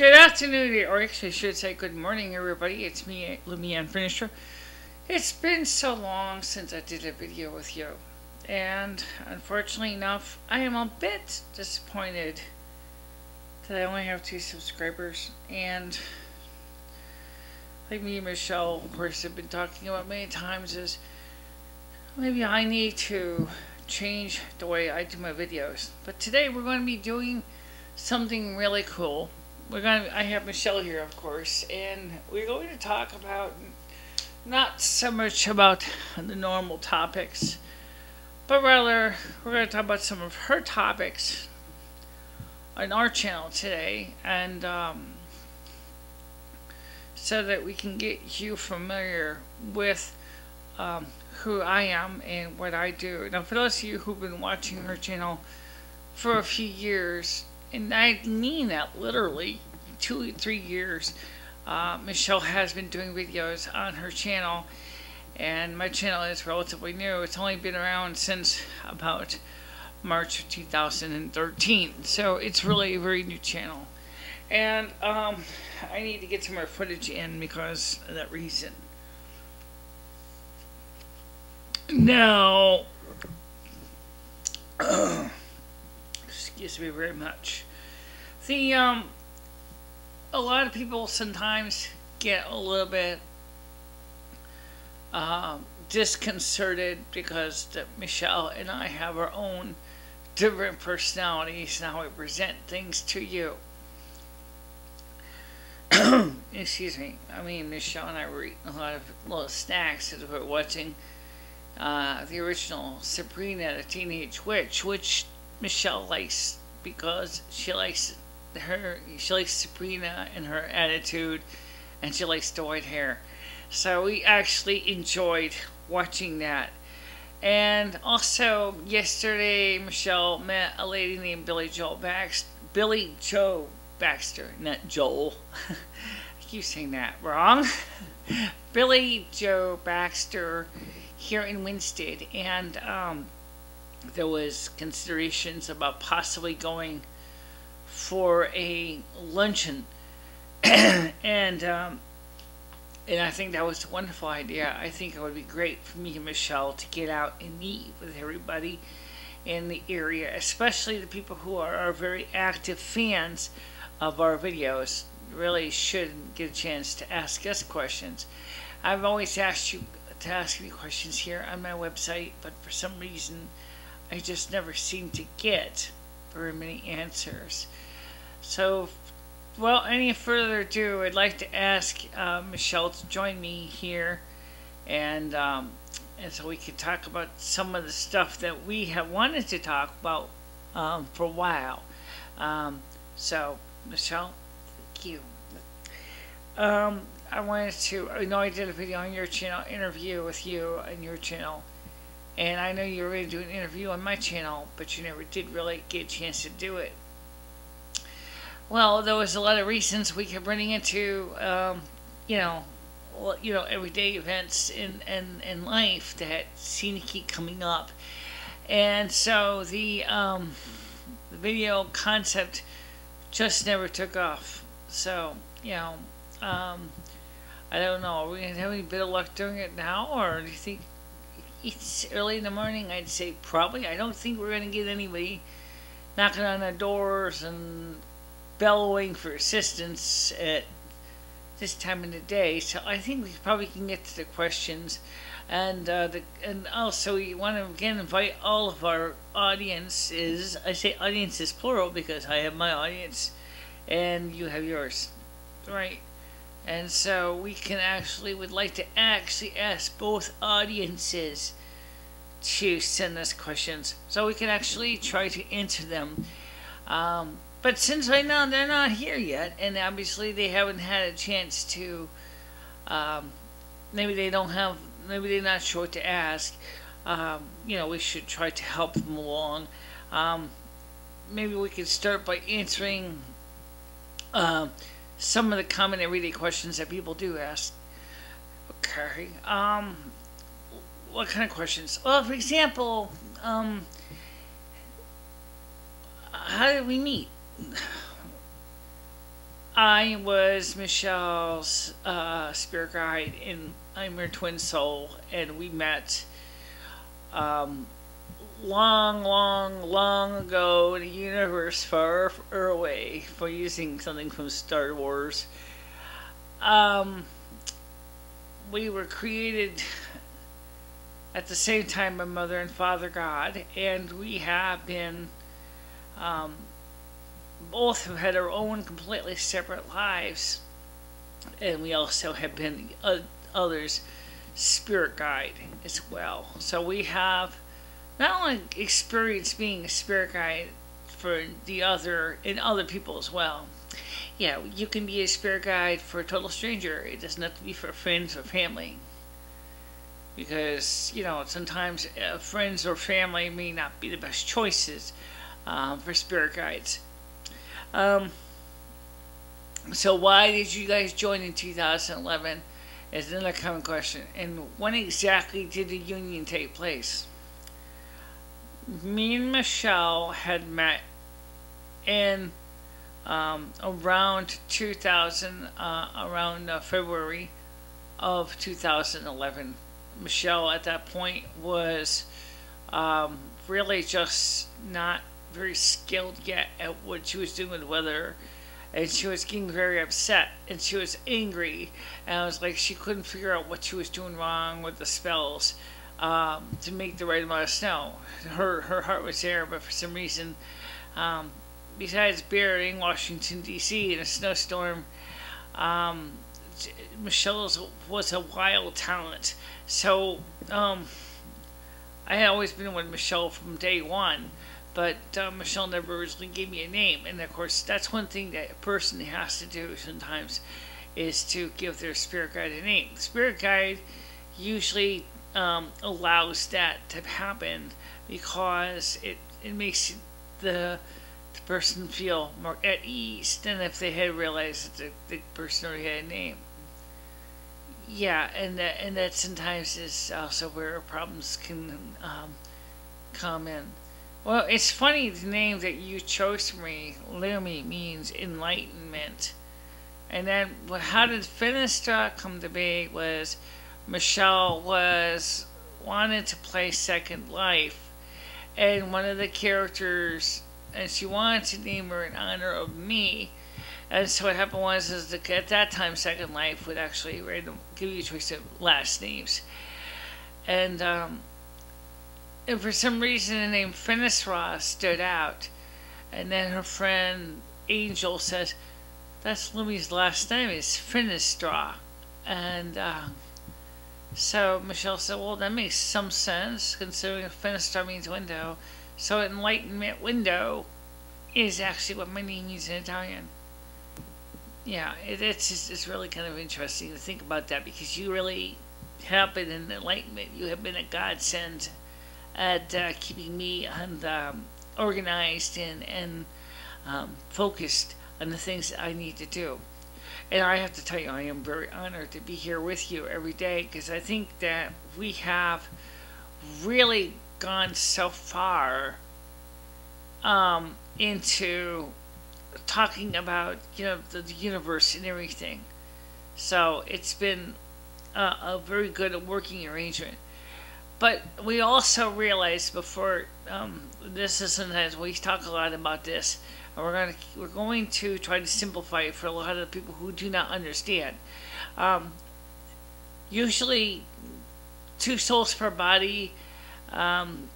Good afternoon, or actually, I should say good morning, everybody. It's me, Lumi Anne Finistra. It's been so long since I did a video with you, and unfortunately enough, I am a bit disappointed that I only have two subscribers. And like me and Michele, of course, have been talking about many times, is maybe I need to change the way I do my videos. But today we're going to be doing something really cool we're going to, I have Michele here, of course, and we're going to talk about not so much about the normal topics, but rather we're going to talk about some of her topics on our channel today, and um, so that we can get you familiar with um, who I am and what I do. Now, for those of you who've been watching her channel for a few years, and I mean that literally, two, three years, uh, Michele has been doing videos on her channel, and my channel is relatively new. It's only been around since about March of 2013, so it's really a very new channel. And um, I need to get some more footage in because of that reason. Now, excuse me very much. The um, a lot of people sometimes get a little bit uh, disconcerted because Michele and I have our own different personalities and how we present things to you. Excuse me. I mean, Michele and I were eating a lot of little snacks as we were watching uh, the original Sabrina the Teenage Witch, which Michele likes because she likes her she likes Sabrina and her attitude, and she likes the white hair. So we actually enjoyed watching that. And also yesterday, Michele met a lady named Billy Joel Baxter. Billy Joe Baxter, not Joel. I keep saying that wrong. Billy Joe Baxter here in Winsted, and um, there was considerations about possibly going for a luncheon, and um, and I think that was a wonderful idea. I think it would be great for me and Michele to get out and meet with everybody in the area, especially the people who are, are very active fans of our videos. Really should get a chance to ask us questions. I've always asked you to ask me questions here on my website, but for some reason, I just never seem to get very many answers. So, well, any further ado, I'd like to ask uh, Michele to join me here, and um, and so we could talk about some of the stuff that we have wanted to talk about um, for a while. Um, so, Michele, thank you. Um, I wanted to. I know I did a video on your channel, interview with you on your channel, and I know you were going to do an interview on my channel, but you never did really get a chance to do it. Well, there was a lot of reasons we kept running into, um, you know, you know, everyday events in, in, in life that seem to keep coming up. And so the, um, the video concept just never took off. So, you know, um, I don't know. Are we going to have any bit of luck doing it now? Or do you think it's early in the morning? I'd say probably. I don't think we're going to get anybody knocking on our doors and bellowing for assistance at this time of the day. So I think we probably can get to the questions. And uh, the, and also we want to again invite all of our audiences. I say audiences plural because I have my audience, and you have yours, right? And so we can actually would like to actually ask both audiences to send us questions, so we can actually try to answer them. Um, but since right now they're not here yet, and obviously they haven't had a chance to, um, maybe they don't have, maybe they're not sure what to ask. Um, you know, we should try to help them along. Um, maybe we could start by answering uh, some of the common everyday questions that people do ask. Okay. Um, what kind of questions? Well, for example, um, how did we meet? I was Michele's uh, spirit guide, and I'm her twin soul, and we met um, long, long, long ago in a universe far, far away. For using something from Star Wars, um, we were created at the same time by Mother and Father God, and we have been. Um, both have had our own completely separate lives, and we also have been others' spirit guide as well. So we have not only experience being a spirit guide for the other and other people as well. Yeah, you can be a spirit guide for a total stranger. It doesn't have to be for friends or family. Because, you know, sometimes uh, friends or family may not be the best choices um, for spirit guides. Um, so why did you guys join in 2011? Is another common question. And when exactly did the union take place? Me and Michele had met in um, around 2000, uh, around uh, February of 2011. Michele at that point was um, really just not very skilled yet at what she was doing with weather. And she was getting very upset and she was angry. And I was like she couldn't figure out what she was doing wrong with the spells um, to make the right amount of snow. Her her heart was there, but for some reason, um, besides burying Washington D.C. in a snowstorm, um, Michele was a wild talent. So um, I had always been with Michele from day one but uh, Michele never originally gave me a name. And of course, that's one thing that a person has to do sometimes is to give their spirit guide a name. Spirit guide usually um, allows that to happen because it, it makes the, the person feel more at ease than if they had realized that the, the person already had a name. Yeah, and that, and that sometimes is also where problems can um, come in. Well, it's funny the name that you chose for me, Lumi, means enlightenment. And then how did Finistra come to be was Michele was wanted to play Second Life. And one of the characters, and she wanted to name her in honor of me. And so what happened was, is that at that time, Second Life would actually random, give you a choice of last names. And um, and for some reason the name Finistra stood out. And then her friend Angel says, that's Lumi's last name is Finistra. And uh, so Michele said, well, that makes some sense considering Finistra means window. So enlightenment window is actually what my name means in Italian. Yeah, it, it's just, it's really kind of interesting to think about that because you really have been in the enlightenment. You have been a godsend at uh, keeping me and, um, organized and, and um, focused on the things I need to do. And I have to tell you, I am very honored to be here with you every day because I think that we have really gone so far um, into talking about you know the, the, universe and everything. So it's been a, a very good working arrangement. But we also realized before um, this is sometimes we talk a lot about this, and we're going to we're going to try to simplify it for a lot of the people who do not understand. Um, usually, two souls per body um,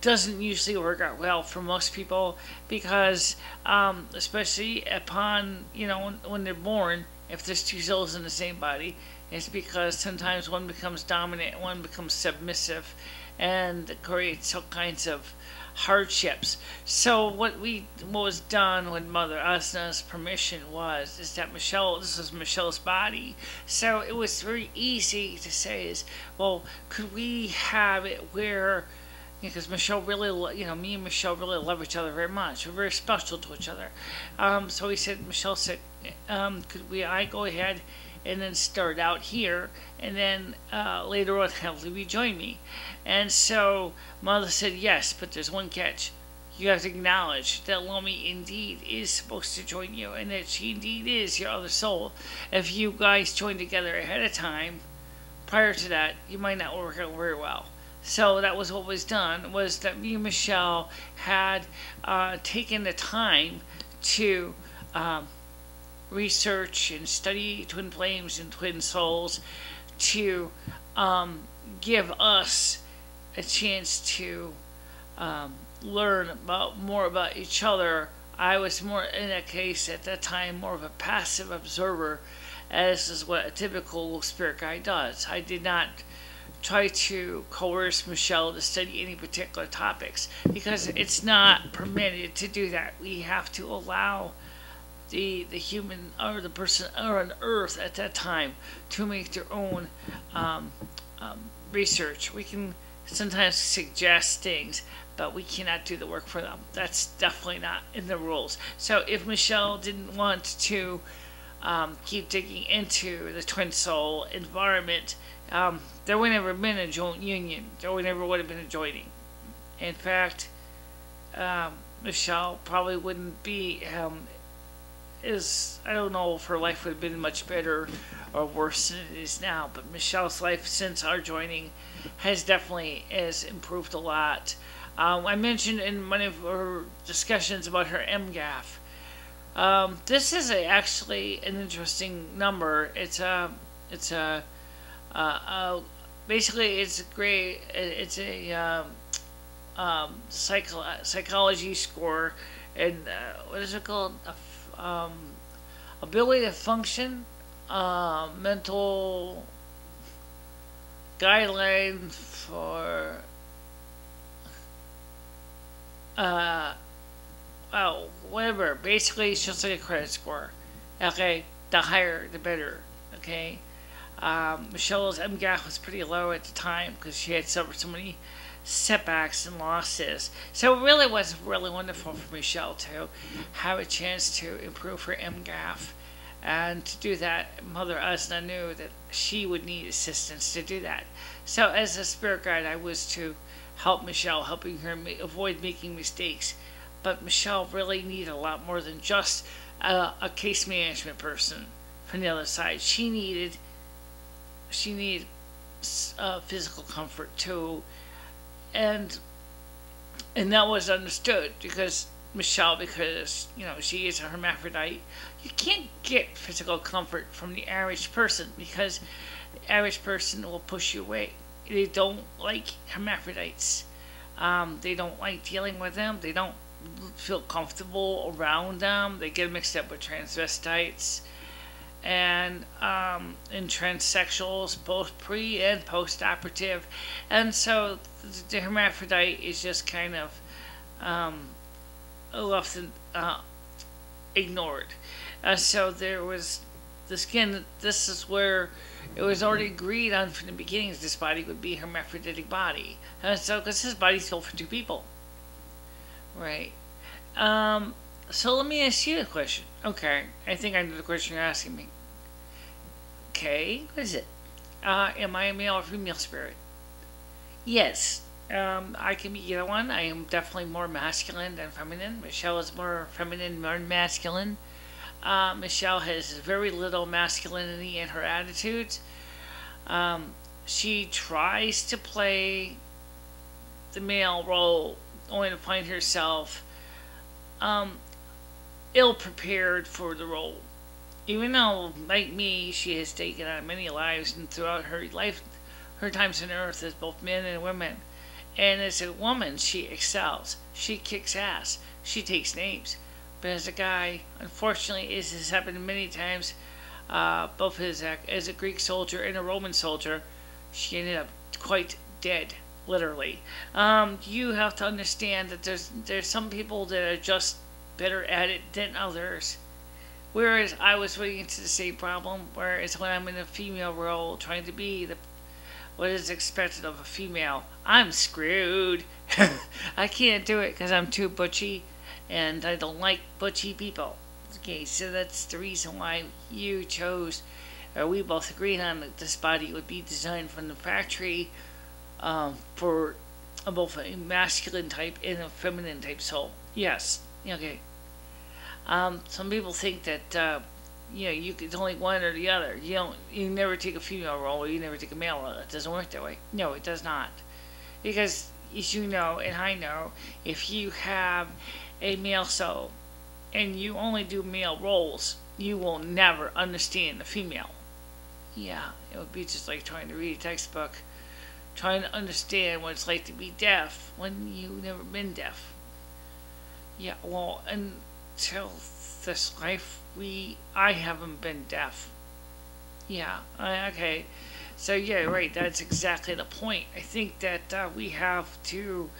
doesn't usually work out well for most people because, um, especially upon you know when, when they're born, if there's two souls in the same body, it's because sometimes one becomes dominant, one becomes submissive, and creates all kinds of hardships. So what we what was done with Mother Asna's permission was is that Michele this was Michele's body. So it was very easy to say is well could we have it where because Michele really, you know, me and Michele really love each other very much. We're very special to each other. Um, so he said, Michele said, um, could we, I go ahead and then start out here, and then uh, later on have Louis join me. And so Mother said, yes, but there's one catch. you have to acknowledge that Lumi indeed is supposed to join you and that she indeed is your other soul. If you guys join together ahead of time, prior to that, you might not work out very well. So that was what was done, was that me and Michele had uh, taken the time to um, research and study twin flames and twin souls to um, give us a chance to um, learn about more about each other. I was more in that case at that time more of a passive observer, as is what a typical spirit guide does. I did not try to coerce Michele to study any particular topics because it's not permitted to do that. We have to allow the the human or the person on Earth at that time to make their own um, um, research. We can sometimes suggest things, but we cannot do the work for them. That's definitely not in the rules. So if Michele didn't want to um, keep digging into the twin soul environment, um, there would never have been a joint union. There would never would have been a joining. In fact, um, Michele probably wouldn't be um, is I don't know if her life would have been much better or worse than it is now, but Michele's life since our joining has definitely has improved a lot. Um, I mentioned in one of her discussions about her MGAF. Um, this is a, actually an interesting number. It's a it's a, a, a basically it's a great it's a um, um, psycho- psychology score and uh, what is it called? Um, ability to function, uh, mental guidelines for uh, well, whatever. Basically, it's just like a credit score. Okay, the higher, the better. Okay. Um, Michele's MGAF was pretty low at the time because she had suffered so many setbacks and losses. So it really was really wonderful for Michele to have a chance to improve her MGAF. And to do that, Mother Asna knew that she would need assistance to do that. So as a spirit guide, I was to help Michele, helping her avoid making mistakes. But Michele really needed a lot more than just a, a case management person from the other side. She needed, she needed uh, physical comfort too and and that was understood because Michele, because you know she is a hermaphrodite, you can't get physical comfort from the average person because the average person will push you away. They don't like hermaphrodites. Um, they don't like dealing with them. They don't feel comfortable around them. They get mixed up with transvestites and um, in transsexuals, both pre and post operative. And so the hermaphrodite is just kind of um, often uh, ignored. Uh, so there was the skin, this is where it was already agreed on from the beginning that this body would be a hermaphroditic body. And so, because his body's built for two people. Right. Um, so let me ask you a question. Okay, I think I know the question you're asking me. Okay, what is it? Uh, am I a male or female spirit? Yes, um, I can be either one. I am definitely more masculine than feminine. Michele is more feminine, more masculine. Uh, Michele has very little masculinity in her attitudes. Um, she tries to play the male role only to find herself um, ill prepared for the role even though, like me, she has taken on many lives and throughout her life, her times on earth as both men and women. And as a woman, she excels. She kicks ass. She takes names. But as a guy, unfortunately, as has happened many times, uh, both as a, as a Greek soldier and a Roman soldier, she ended up quite dead, literally. Um, you have to understand that there's there's some people that are just better at it than others Whereas I was running into the same problem, whereas when I'm in a female role, trying to be the what is expected of a female, I'm screwed. I can't do it because I'm too butchy, and I don't like butchy people. Okay, so that's the reason why you chose, or we both agreed on that this body would be designed from the factory um, for both a masculine type and a feminine type soul. Yes. Okay. Um, some people think that uh, you know you it's only one or the other. You don't you never take a female role or you never take a male role. It doesn't work that way. No, it does not. Because as you know and I know, if you have a male soul and you only do male roles, you will never understand the female. Yeah, it would be just like trying to read a textbook, trying to understand what it's like to be deaf when you've never been deaf. Yeah, well, until this life, we I haven't been deaf. Yeah, okay. So yeah, right. That's exactly the point. I think that uh, we have to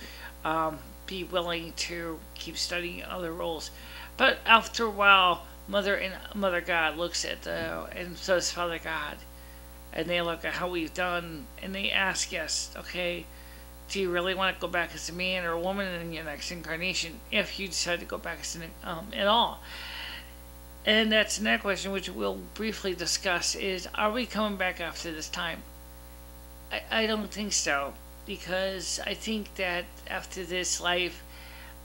um, be willing to keep studying other roles, but after a while, Mother and Mother God looks at the and so does Father God, and they look at how we've done, and they ask us, okay, do you really want to go back as a man or a woman in your next incarnation if you decide to go back as an um, at all? And that's the next question, which we'll briefly discuss, is are we coming back after this time? I, I don't think so, because I think that after this life,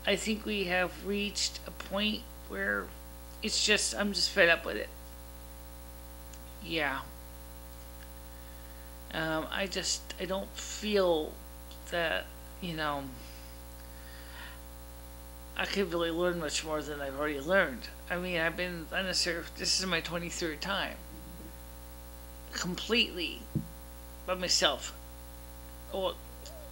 I think we have reached a point where it's just, I'm just fed up with it. Yeah. Um, I just, I don't feel that, you know, I could really learn much more than I've already learned. I mean, I've been on this earth, this is my 23rd time. Completely by myself. Well,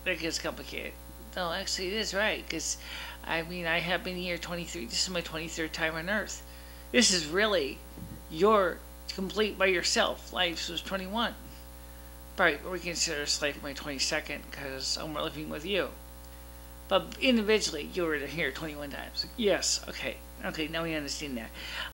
that gets complicated. No, actually, it is right, because, I mean, I have been here 23, this is my 23rd time on earth. This is really your complete by yourself. Life was 21. Right, we consider this my 22nd, because I'm living with you. But individually, you were here 21 times. Yes, okay. Okay, now we understand that.